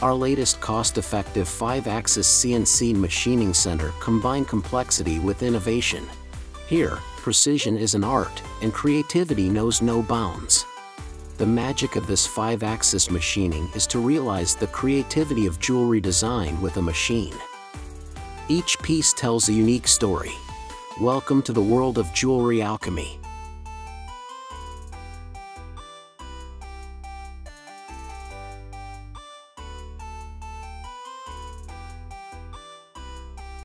Our latest cost-effective 5-axis CNC machining center combine complexity with innovation. Here, precision is an art, and creativity knows no bounds. The magic of this 5-axis machining is to realize the creativity of jewelry design with a machine. Each piece tells a unique story. Welcome to the world of jewelry alchemy.